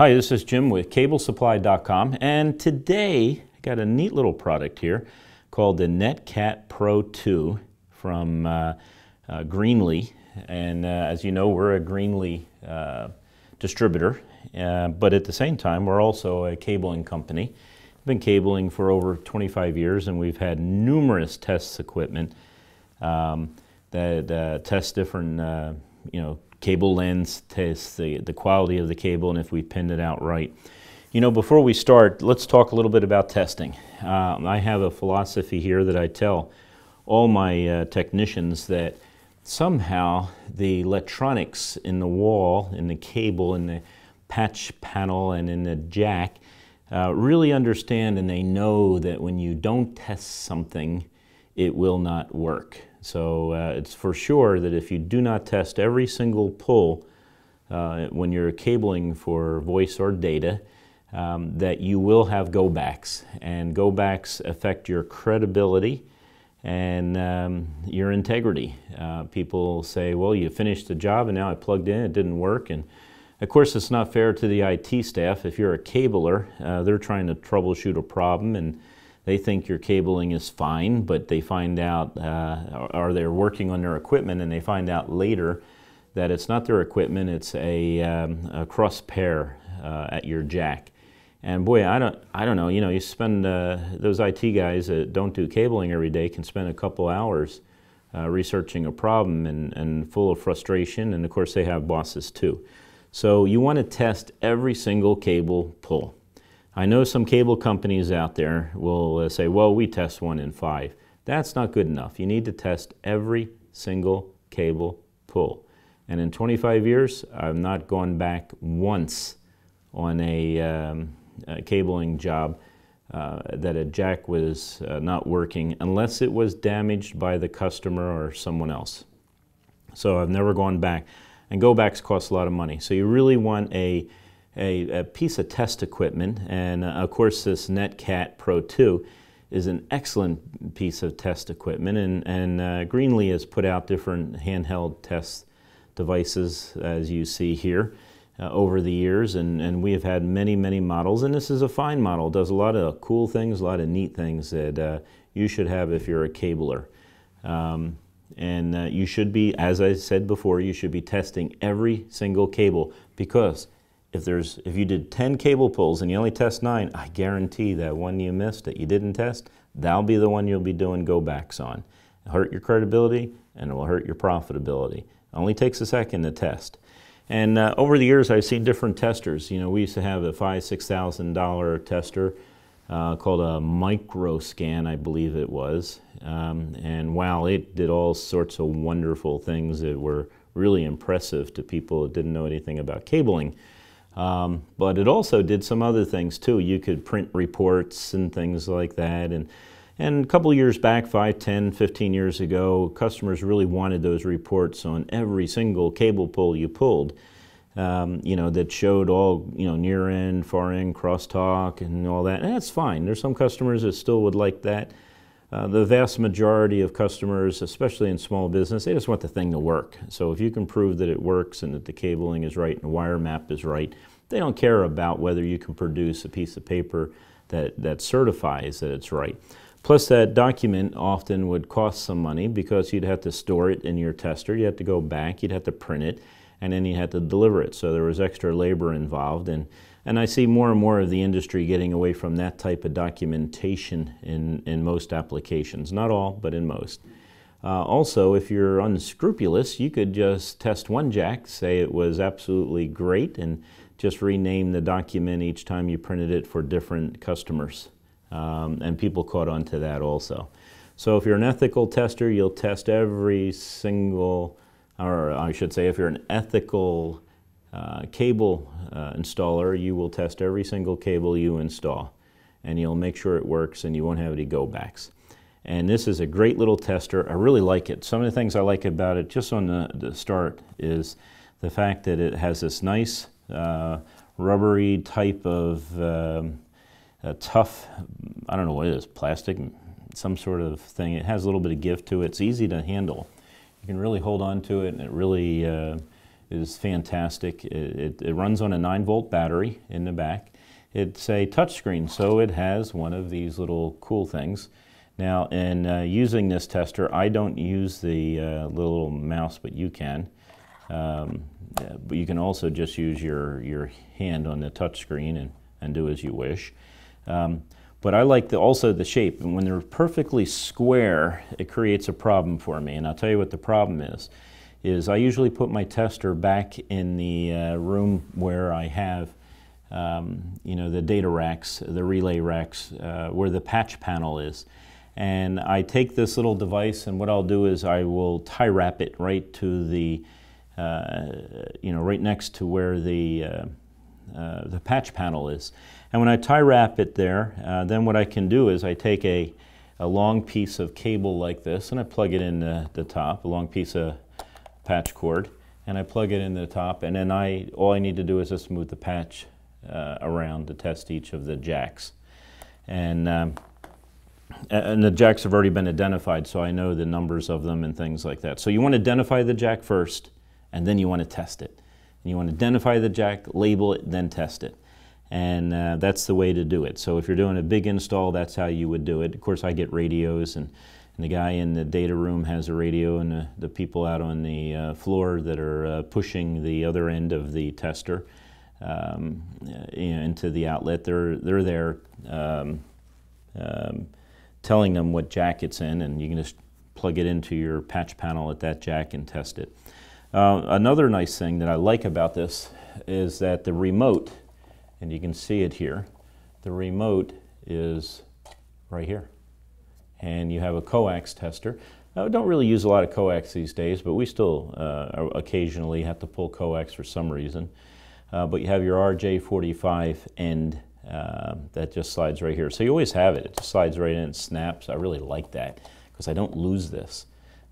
Hi, this is Jim with CableSupply.com, and today I got a neat little product here called the NetCat Pro 2 from uh, uh, Greenlee. And uh, as you know, we're a Greenlee uh, distributor, uh, but at the same time, we're also a cabling company. We've been cabling for over 25 years, and we've had numerous tests equipment um, that uh, test different, you know, cable lengths, test the, the quality of the cable, and if we pinned it out right. You know, before we start, let's talk a little bit about testing. Uh, I have a philosophy here that I tell all my uh, technicians that somehow the electronics in the wall, in the cable, in the patch panel, and in the jack uh, really understand and they know that when you don't test something, it will not work. So uh, it's for sure that if you do not test every single pull uh, when you're cabling for voice or data, um, that you will have go backs. And go backs affect your credibility and um, your integrity. Uh, people say, well, you finished the job and now I plugged in, it didn't work. And of course, it's not fair to the IT staff. If you're a cabler, uh, they're trying to troubleshoot a problem and they think your cabling is fine, but they find out, uh, or they're working on their equipment and they find out later that it's not their equipment, it's a, um, a cross pair uh, at your jack. And boy, I don't, I don't know, you know, you spend, uh, those IT guys that don't do cabling every day can spend a couple hours uh, researching a problem and, and full of frustration, and of course they have bosses too. So you want to test every single cable pull. I know some cable companies out there will uh, say, well, we test one in five. That's not good enough. You need to test every single cable pull. And in 25 years, I've not gone back once on a, um, a cabling job uh, that a jack was uh, not working unless it was damaged by the customer or someone else. So I've never gone back. And go backs cost a lot of money. So you really want a a, a piece of test equipment, and uh, of course this NetCat Pro 2 is an excellent piece of test equipment, and, and uh, Greenlee has put out different handheld test devices, as you see here, uh, over the years, and, and we have had many, many models, and this is a fine model. Does a lot of cool things, a lot of neat things that uh, you should have if you're a cabler. Um, and uh, you should be, as I said before, you should be testing every single cable because if there's if you did 10 cable pulls and you only test nine, I guarantee that one you missed that you didn't test, that'll be the one you'll be doing go backs on. It'll hurt your credibility and it will hurt your profitability. It only takes a second to test. And uh, over the years, I've seen different testers. You know, we used to have a five, six thousand dollar tester uh, called a Microscan, I believe it was. Um, and wow, it did all sorts of wonderful things that were really impressive to people that didn't know anything about cabling. Um, but it also did some other things too. You could print reports and things like that. And, and a couple years back, 5, 10, 15 years ago, customers really wanted those reports on every single cable pull you pulled. Um, you know, that showed all, you know, near end, far end, crosstalk and all that. And that's fine. There's some customers that still would like that. Uh, the vast majority of customers, especially in small business, they just want the thing to work. So if you can prove that it works and that the cabling is right and the wire map is right, they don't care about whether you can produce a piece of paper that, that certifies that it's right. Plus that document often would cost some money because you'd have to store it in your tester, you had to go back, you'd have to print it, and then you had to deliver it. So there was extra labor involved. And and I see more and more of the industry getting away from that type of documentation in, in most applications. Not all, but in most. Uh, also, if you're unscrupulous, you could just test one jack, say it was absolutely great, and just rename the document each time you printed it for different customers. Um, and people caught on to that also. So if you're an ethical tester, you'll test every single, or I should say, if you're an ethical uh, cable uh, installer, you will test every single cable you install and you'll make sure it works and you won't have any go backs. And this is a great little tester. I really like it. Some of the things I like about it just on the, the start is the fact that it has this nice uh, rubbery type of um, tough, I don't know what it is, plastic, some sort of thing. It has a little bit of give to it. It's easy to handle. You can really hold on to it and it really uh, is fantastic. It, it, it, runs on a 9 volt battery in the back. It's a touchscreen, so it has one of these little cool things. Now, in uh, using this tester, I don't use the uh, little mouse, but you can. Um, but you can also just use your, your hand on the touchscreen and, and do as you wish. Um, but I like the, also the shape. And when they're perfectly square, it creates a problem for me. And I'll tell you what the problem is. Is I usually put my tester back in the uh, room where I have, um, you know, the data racks, the relay racks, uh, where the patch panel is. And I take this little device, and what I'll do is I will tie wrap it right to the, uh, you know, right next to where the uh, uh, the patch panel is. And when I tie wrap it there, uh, then what I can do is I take a, a long piece of cable like this and I plug it in the, the top, a long piece of patch cord, and I plug it in the top, and then I all I need to do is just move the patch uh, around to test each of the jacks. And, um, and the jacks have already been identified, so I know the numbers of them and things like that. So you want to identify the jack first, and then you want to test it. And you want to identify the jack, label it, then test it. And uh, that's the way to do it. So if you're doing a big install, that's how you would do it. Of course, I get radios, and, and the guy in the data room has a radio, and the, the people out on the uh, floor that are uh, pushing the other end of the tester um, into the outlet, they're, they're there um, um, telling them what jack it's in, and you can just plug it into your patch panel at that jack and test it. Uh, another nice thing that I like about this is that the remote, and you can see it here, the remote is right here. And you have a coax tester. I don't really use a lot of coax these days, but we still uh, occasionally have to pull coax for some reason. Uh, but you have your RJ45 end uh, that just slides right here. So you always have it. It just slides right in and snaps. I really like that because I don't lose this.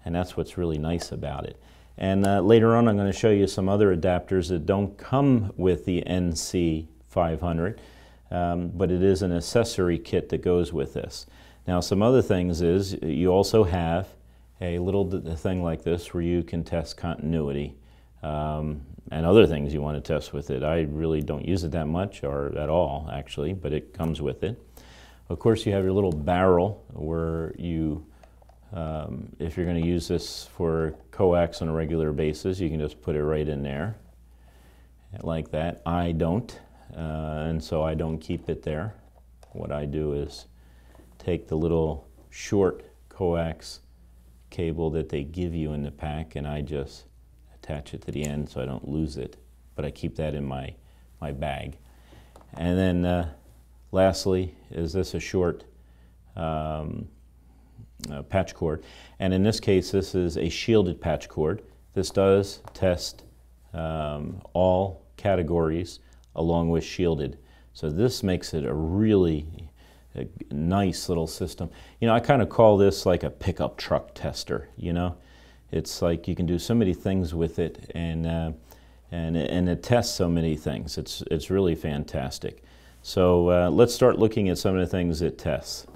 And that's what's really nice about it. And uh, later on, I'm going to show you some other adapters that don't come with the NC500, um, but it is an accessory kit that goes with this. Now, some other things is you also have a little thing like this where you can test continuity um, and other things you want to test with it. I really don't use it that much or at all, actually, but it comes with it. Of course, you have your little barrel where you um, if you're going to use this for coax on a regular basis, you can just put it right in there like that. I don't, uh, and so I don't keep it there. What I do is take the little short coax cable that they give you in the pack and I just attach it to the end so I don't lose it. But I keep that in my, my bag. And then uh, lastly, is this a short um, patch cord. And in this case, this is a shielded patch cord. This does test um, all categories along with shielded. So this makes it a really a nice little system. You know, I kind of call this like a pickup truck tester, you know? It's like you can do so many things with it and, uh, and, and it tests so many things. It's, it's really fantastic. So uh, let's start looking at some of the things it tests.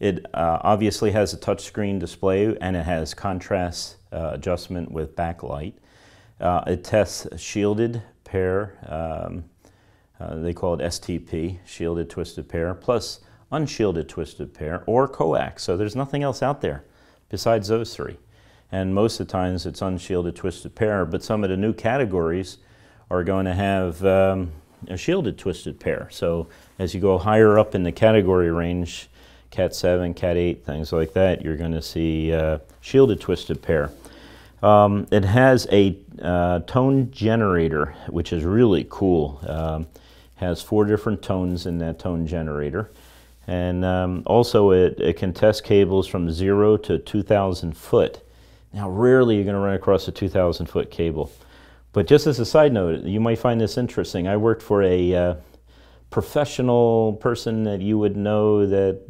It uh, obviously has a touchscreen display and it has contrast uh, adjustment with backlight. Uh, it tests shielded pair, um, uh, they call it STP, shielded twisted pair, plus unshielded twisted pair or coax. So there's nothing else out there besides those three. And most of the times it's unshielded twisted pair, but some of the new categories are going to have um, a shielded twisted pair. So as you go higher up in the category range, Cat 7, Cat 8, things like that, you're going to see uh, shielded twisted pair. Um, it has a uh, tone generator, which is really cool. Um, has four different tones in that tone generator. And um, also it, it can test cables from zero to 2,000 foot. Now rarely you're going to run across a 2,000 foot cable. But just as a side note, you might find this interesting. I worked for a uh, professional person that you would know that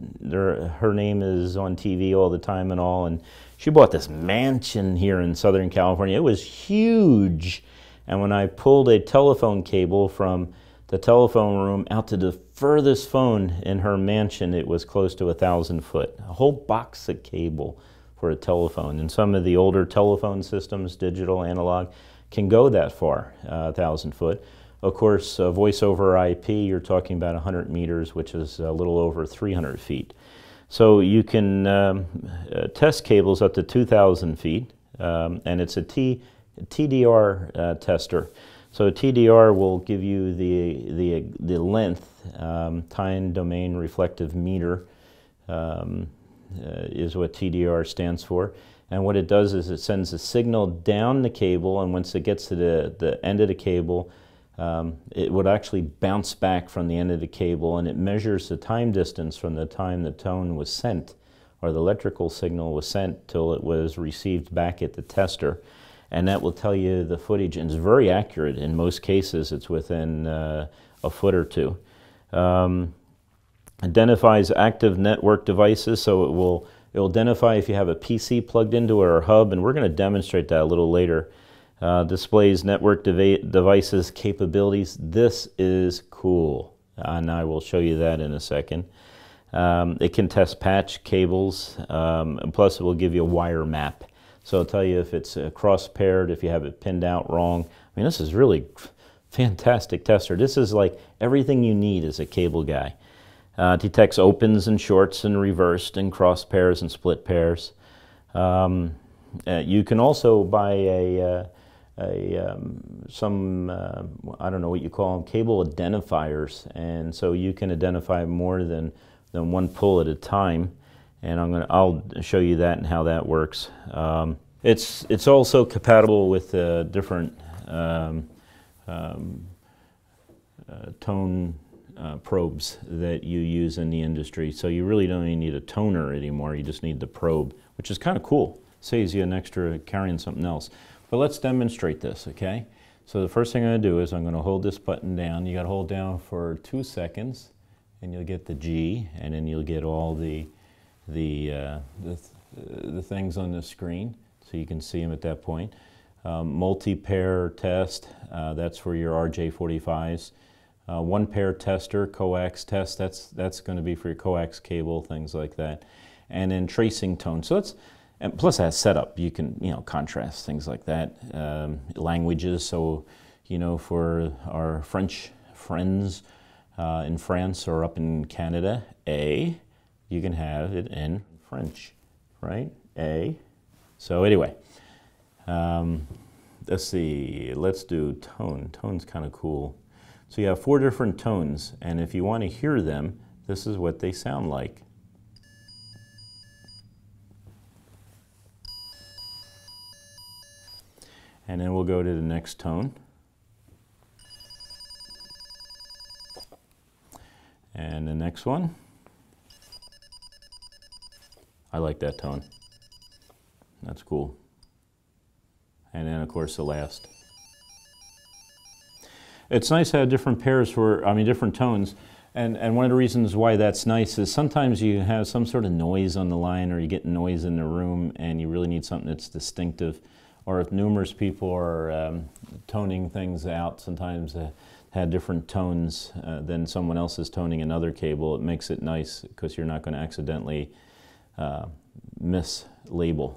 her name is on TV all the time and all. And she bought this mansion here in Southern California. It was huge. And when I pulled a telephone cable from the telephone room out to the furthest phone in her mansion, it was close to a thousand foot. A whole box of cable for a telephone. And some of the older telephone systems, digital, analog, can go that far, uh, 1,000 foot. Of course, uh, voice over IP, you're talking about 100 meters, which is a little over 300 feet. So you can um, uh, test cables up to 2,000 feet, um, and it's a T, TDR uh, tester. So TDR will give you the, the, the length, um, time domain reflective meter um, uh, is what TDR stands for. And what it does is it sends a signal down the cable, and once it gets to the, the end of the cable, um, it would actually bounce back from the end of the cable, and it measures the time distance from the time the tone was sent, or the electrical signal was sent, till it was received back at the tester. And that will tell you the footage, and it's very accurate. In most cases, it's within uh, a foot or two. Um, identifies active network devices, so it will it will identify if you have a PC plugged into it or a hub, and we're going to demonstrate that a little later. Uh, displays network dev devices capabilities. This is cool, and I will show you that in a second. Um, it can test patch cables, um, and plus it will give you a wire map. So it'll tell you if it's cross-paired, if you have it pinned out wrong. I mean, this is really fantastic tester. This is like everything you need as a cable guy. Uh, detects opens and shorts and reversed and cross pairs and split pairs. Um, uh, you can also buy a, uh, a um, some uh, I don't know what you call them cable identifiers, and so you can identify more than than one pull at a time. And I'm gonna I'll show you that and how that works. Um, it's it's also compatible with uh, different um, um, uh, tone uh, probes that you use in the industry. So you really don't even need a toner anymore. You just need the probe, which is kind of cool. Saves you an extra carrying something else. But let's demonstrate this, okay? So the first thing I'm to do is I'm going to hold this button down. You got to hold down for two seconds, and you'll get the G, and then you'll get all the the uh, the, th the, things on the screen, so you can see them at that point. Um, multi-pair test, uh, that's for your RJ45s. Uh, one pair tester, coax test, that's, that's going to be for your coax cable, things like that. And then tracing tone. So it's, and plus that setup, you can, you know, contrast, things like that. Um, languages, so, you know, for our French friends uh, in France or up in Canada, A, you can have it in French, right? A. So anyway, um, let's see, let's do tone. Tone's kind of cool. So you have four different tones, and if you want to hear them, this is what they sound like. And then we'll go to the next tone. And the next one. I like that tone. That's cool. And then, of course, the last. It's nice to have different pairs for, I mean, different tones. And, and one of the reasons why that's nice is sometimes you have some sort of noise on the line or you get noise in the room and you really need something that's distinctive. Or if numerous people are um, toning things out, sometimes uh, have different tones uh, than someone else is toning another cable, it makes it nice because you're not going to accidentally uh, mislabel.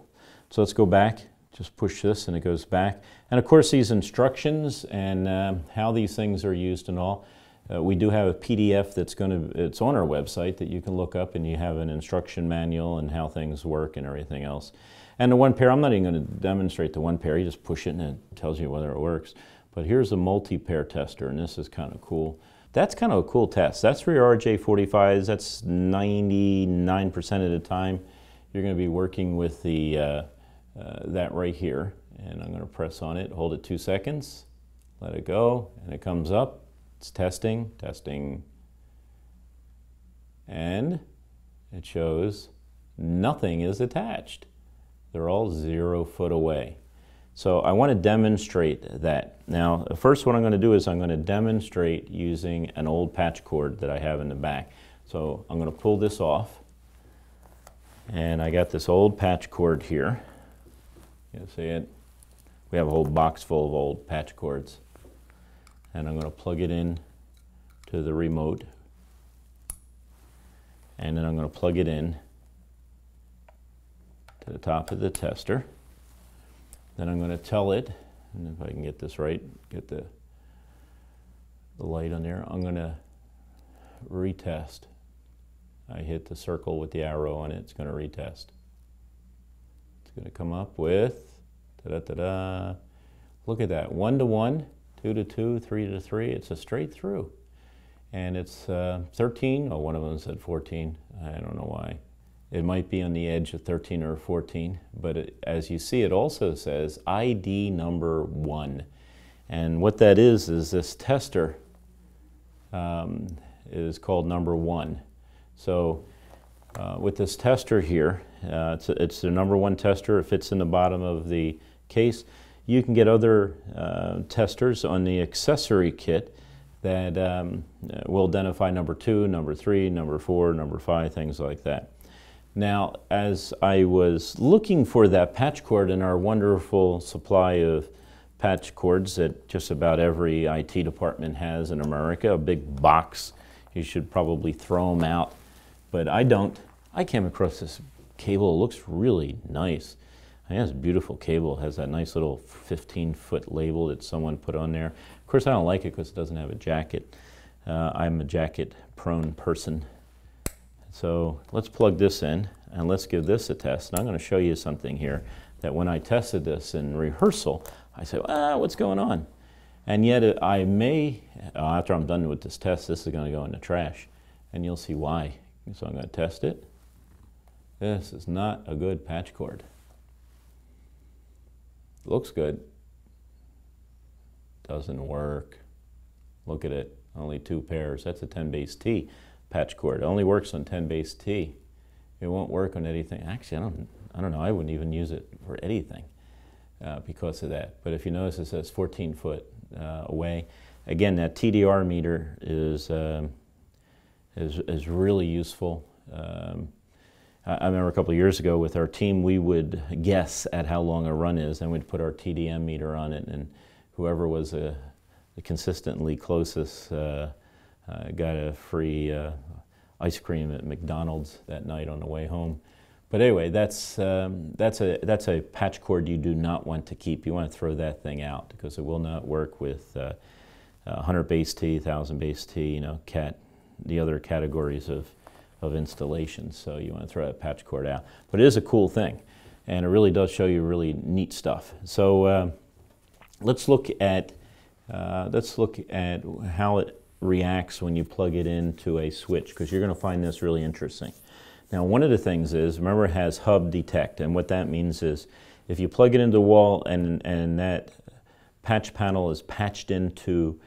So let's go back just push this and it goes back. And of course these instructions and uh, how these things are used and all, uh, we do have a PDF that's going to, it's on our website that you can look up and you have an instruction manual and how things work and everything else. And the one pair, I'm not even going to demonstrate the one pair, you just push it and it tells you whether it works. But here's a multi-pair tester and this is kind of cool. That's kind of a cool test. That's for your RJ45s, that's 99% of the time you're going to be working with the uh, uh, that right here. And I'm going to press on it, hold it two seconds, let it go, and it comes up. It's testing, testing, and it shows nothing is attached. They're all zero foot away. So I want to demonstrate that. Now, first what I'm going to do is I'm going to demonstrate using an old patch cord that I have in the back. So I'm going to pull this off. And I got this old patch cord here. You see it? We have a whole box full of old patch cords. And I'm going to plug it in to the remote. And then I'm going to plug it in to the top of the tester. Then I'm going to tell it and if I can get this right, get the, the light on there, I'm going to retest. I hit the circle with the arrow on it, it's going to retest. It's going to come up with, da-da-da-da, look at that, one to one, two to two, three to three, it's a straight through. And it's uh, 13, oh, one of them said 14, I don't know why. It might be on the edge of 13 or 14, but it, as you see, it also says ID number one. And what that is, is this tester um, is called number one. So uh, with this tester here, uh, it's, a, it's the number one tester. It fits in the bottom of the case. You can get other uh, testers on the accessory kit that um, will identify number two, number three, number four, number five, things like that. Now, as I was looking for that patch cord in our wonderful supply of patch cords that just about every IT department has in America, a big box, you should probably throw them out, but I don't. I came across this cable, it looks really nice. It has a beautiful cable, it has that nice little 15 foot label that someone put on there. Of course, I don't like it because it doesn't have a jacket. Uh, I'm a jacket prone person so let's plug this in and let's give this a test. And I'm going to show you something here that when I tested this in rehearsal, I said, ah, what's going on? And yet I may, uh, after I'm done with this test, this is going to go in the trash. And you'll see why. So I'm going to test it. This is not a good patch cord. Looks good. Doesn't work. Look at it. Only two pairs. That's a 10 base T patch cord. It only works on 10 base T. It won't work on anything. Actually, I don't, I don't know. I wouldn't even use it for anything uh, because of that. But if you notice, it says 14 foot uh, away. Again, that TDR meter is, um, is, is really useful. Um, I remember a couple of years ago with our team, we would guess at how long a run is, and we'd put our TDM meter on it, and whoever was uh, consistently closest uh, uh, got a free uh, ice cream at McDonald's that night on the way home. But anyway, that's, um, that's, a, that's a patch cord you do not want to keep. You want to throw that thing out because it will not work with uh, 100 base T, 1000 base T, you know, cat, the other categories of, of installations. So you want to throw that patch cord out. But it is a cool thing, and it really does show you really neat stuff. So uh, let's look at uh, let's look at how it reacts when you plug it into a switch because you're going to find this really interesting. Now one of the things is, remember it has hub detect and what that means is if you plug it into the wall and, and that patch panel is patched into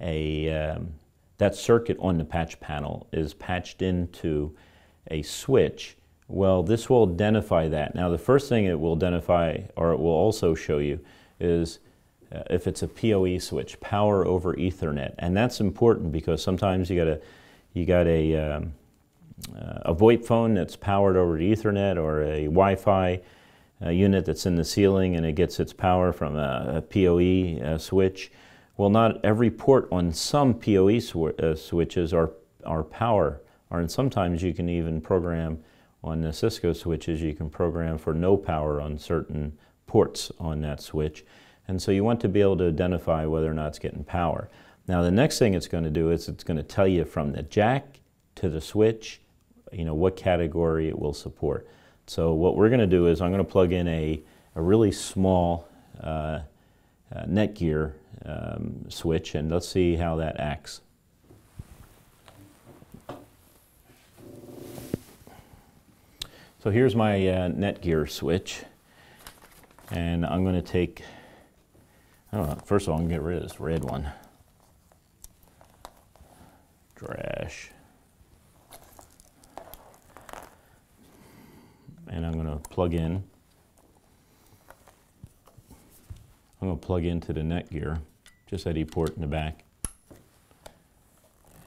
a, um, that circuit on the patch panel is patched into a switch, well this will identify that. Now the first thing it will identify or it will also show you is if it's a PoE switch, power over Ethernet, and that's important because sometimes you got a you got a um, uh, a VoIP phone that's powered over Ethernet or a Wi-Fi uh, unit that's in the ceiling and it gets its power from a, a PoE uh, switch. Well, not every port on some PoE sw uh, switches are are power, or and sometimes you can even program on the Cisco switches. You can program for no power on certain ports on that switch. And so you want to be able to identify whether or not it's getting power. Now the next thing it's going to do is it's going to tell you from the jack to the switch, you know, what category it will support. So what we're going to do is I'm going to plug in a, a really small uh, uh, Netgear um, switch and let's see how that acts. So here's my uh, Netgear switch and I'm going to take Oh, first of all, I'm going to get rid of this red one. Trash. And I'm going to plug in. I'm going to plug into the Netgear, just that E port in the back.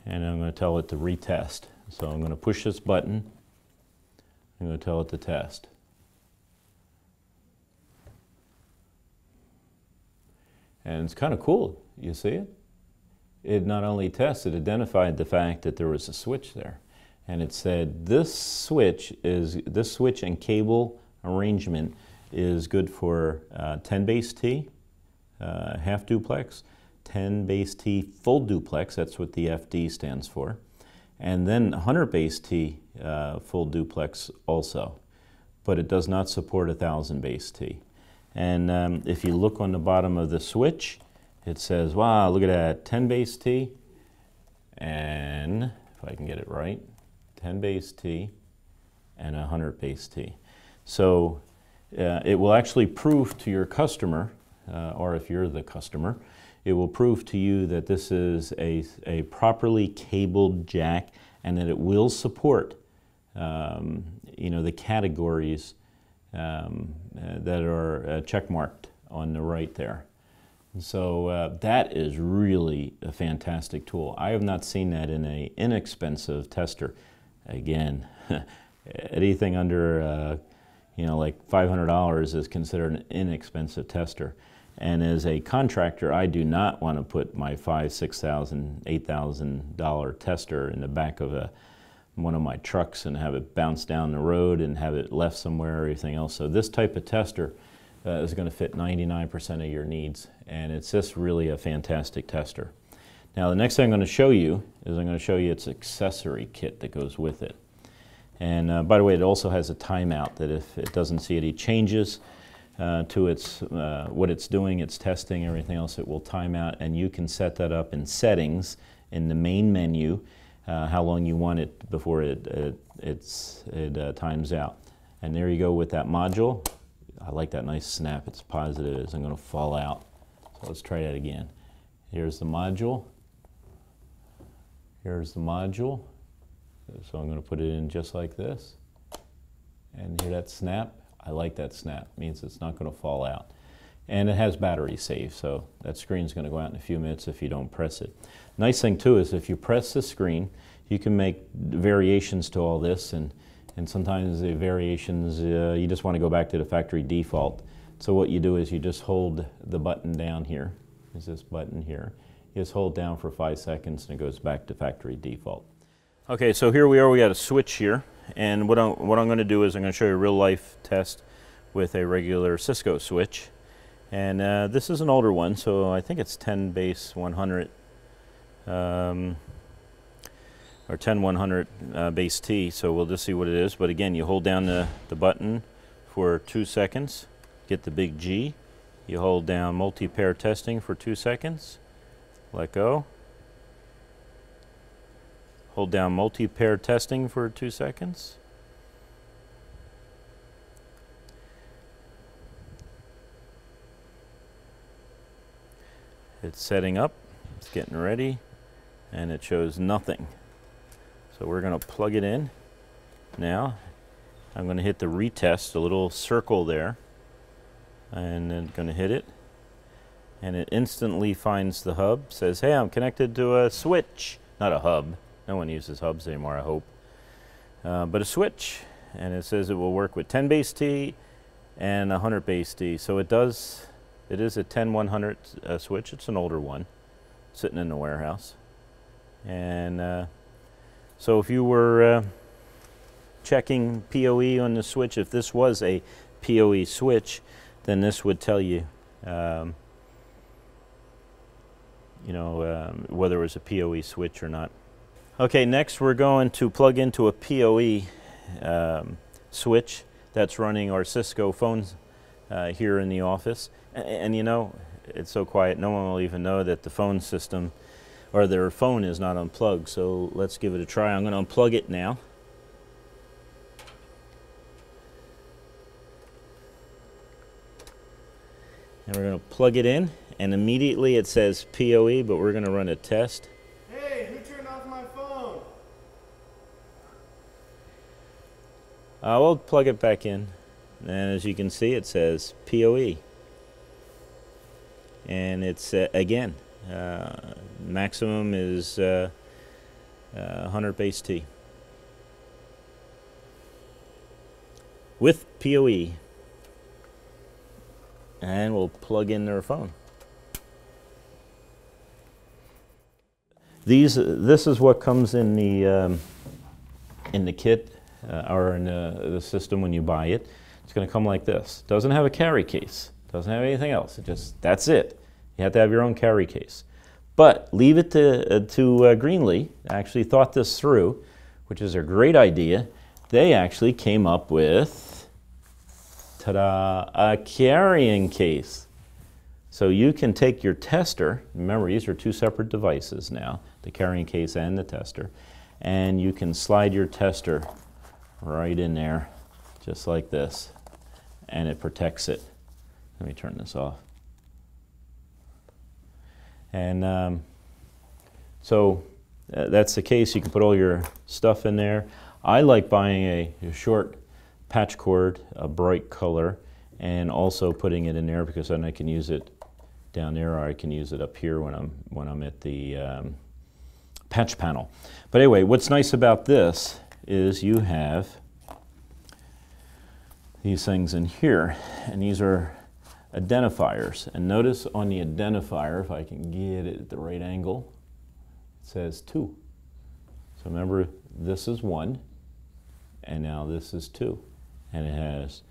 And I'm going to tell it to retest. So I'm going to push this button. I'm going to tell it to test. And it's kind of cool. You see it? It not only tests, it identified the fact that there was a switch there. And it said this switch is this switch and cable arrangement is good for uh, 10 base T, uh, half duplex, 10 base T full duplex, that's what the FD stands for, and then 100 base T uh, full duplex also, but it does not support 1000 base T. And um, if you look on the bottom of the switch, it says, wow, look at that, 10 base T, and if I can get it right, 10 base T and 100 base T. So uh, it will actually prove to your customer, uh, or if you're the customer, it will prove to you that this is a, a properly cabled jack and that it will support um, you know, the categories um, uh, that are uh, checkmarked on the right there. So uh, that is really a fantastic tool. I have not seen that in an inexpensive tester. Again, anything under uh, you know like $500 is considered an inexpensive tester. And as a contractor, I do not want to put my five, six thousand, eight thousand dollar tester in the back of a one of my trucks and have it bounce down the road and have it left somewhere or everything else. So this type of tester uh, is going to fit 99% of your needs, and it's just really a fantastic tester. Now the next thing I'm going to show you is I'm going to show you its accessory kit that goes with it. And uh, by the way, it also has a timeout that if it doesn't see any changes uh, to its, uh, what it's doing, its testing, everything else, it will time out and you can set that up in settings in the main menu, uh, how long you want it before it, it, it's, it uh, times out. And there you go with that module. I like that nice snap, it's positive, it isn't going to fall out. So let's try that again. Here's the module. Here's the module. So I'm going to put it in just like this. And hear that snap? I like that snap. It means it's not going to fall out. And it has battery save, so that screen's going to go out in a few minutes if you don't press it. Nice thing too is if you press the screen, you can make variations to all this, and, and sometimes the variations, uh, you just want to go back to the factory default. So what you do is you just hold the button down here, is this button here. You just hold down for five seconds and it goes back to factory default. Okay, so here we are, we got a switch here. And what I'm, what I'm going to do is I'm going to show you a real life test with a regular Cisco switch. And uh, this is an older one, so I think it's 10 base 100 um, or 10 100 uh, base T. So we'll just see what it is. But again, you hold down the, the button for two seconds, get the big G. You hold down multi-pair testing for two seconds, let go. Hold down multi-pair testing for two seconds. It's setting up, it's getting ready, and it shows nothing. So we're going to plug it in now. I'm going to hit the retest, the little circle there, and then going to hit it. And it instantly finds the hub, says, hey, I'm connected to a switch, not a hub. No one uses hubs anymore, I hope. Uh, but a switch, and it says it will work with 10 base T and 100 base T. So it does, it is a 10 100 uh, switch. It's an older one, sitting in the warehouse. And uh, so if you were uh, checking PoE on the switch, if this was a PoE switch, then this would tell you, um, you know, um, whether it was a PoE switch or not. Okay, next we're going to plug into a PoE um, switch that's running our Cisco phones uh, here in the office. And, and, you know, it's so quiet, no one will even know that the phone system or their phone is not unplugged. So let's give it a try. I'm going to unplug it now. And we're going to plug it in, and immediately it says PoE, but we're going to run a test. Hey, who turned off my phone? Uh, we'll plug it back in. And as you can see, it says PoE. And it's, uh, again, uh, maximum is 100 uh, uh, base T. With PoE. And we'll plug in their phone. These, this is what comes in the, um, in the kit uh, or in the, the system when you buy it. It's going to come like this. Doesn't have a carry case. Doesn't have anything else. It just that's it. You have to have your own carry case. But leave it to, uh, to uh, Greenlee, actually thought this through, which is a great idea. They actually came up with, ta-da, a carrying case. So you can take your tester, remember these are two separate devices now, the carrying case and the tester, and you can slide your tester right in there, just like this, and it protects it. Let me turn this off. And um, so uh, that's the case. You can put all your stuff in there. I like buying a, a, short patch cord, a bright color, and also putting it in there because then I can use it down there or I can use it up here when I'm, when I'm at the um, patch panel. But anyway, what's nice about this is you have these things in here, and these are identifiers. And notice on the identifier, if I can get it at the right angle, it says 2. So remember, this is 1, and now this is 2. And it has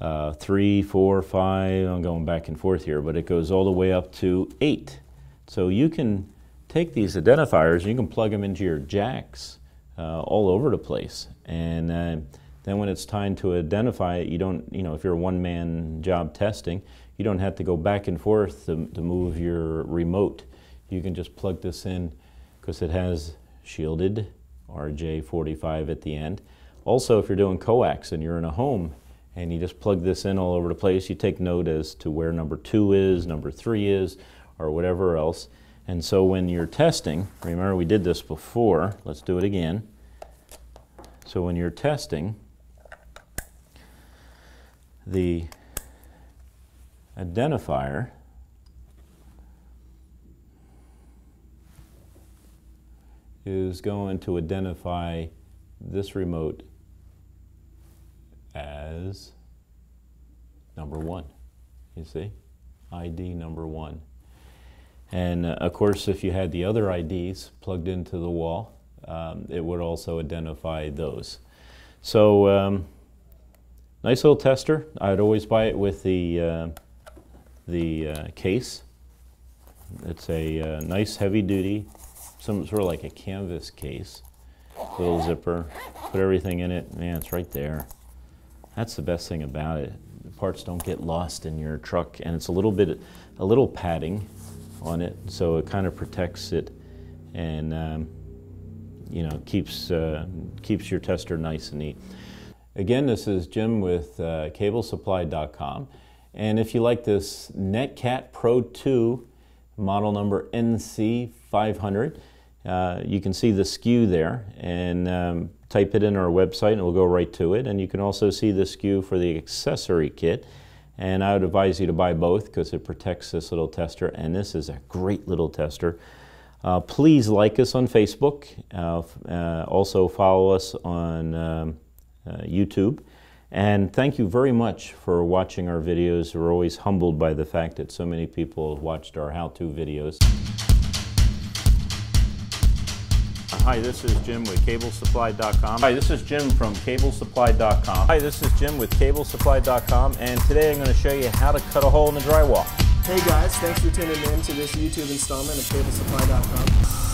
uh, 3, 4, 5, I'm going back and forth here, but it goes all the way up to 8. So you can take these identifiers, you can plug them into your jacks uh, all over the place. And uh, then when it's time to identify it, you don't, you know, if you're a one-man job testing, you don't have to go back and forth to, to move your remote. You can just plug this in because it has shielded RJ45 at the end. Also, if you're doing coax and you're in a home and you just plug this in all over the place, you take note as to where number two is, number three is, or whatever else. And so when you're testing, remember we did this before, let's do it again. So when you're testing, the identifier is going to identify this remote as number one. You see? ID number one. And uh, of course, if you had the other IDs plugged into the wall, um, it would also identify those. So um, Nice little tester. I'd always buy it with the, uh, the uh, case. It's a uh, nice heavy duty, some sort of like a canvas case. Little zipper, put everything in it. Man, it's right there. That's the best thing about it. The parts don't get lost in your truck and it's a little bit, a little padding on it so it kind of protects it and um, you know keeps, uh, keeps your tester nice and neat. Again, this is Jim with uh, cablesupply.com. And if you like this Netcat Pro 2 model number NC500, uh, you can see the SKU there and um, type it in our website and it will go right to it. And you can also see the SKU for the accessory kit. And I would advise you to buy both because it protects this little tester. And this is a great little tester. Uh, please like us on Facebook. Uh, uh also follow us on um, Uh, YouTube. And thank you very much for watching our videos. We're always humbled by the fact that so many people have watched our how-to videos. Hi, this is Jim with CableSupply.com. Hi, this is Jim from CableSupply.com. Hi, this is Jim with CableSupply.com, and today I'm going to show you how to cut a hole in the drywall. Hey guys, thanks for tuning in to this YouTube installment of CableSupply.com.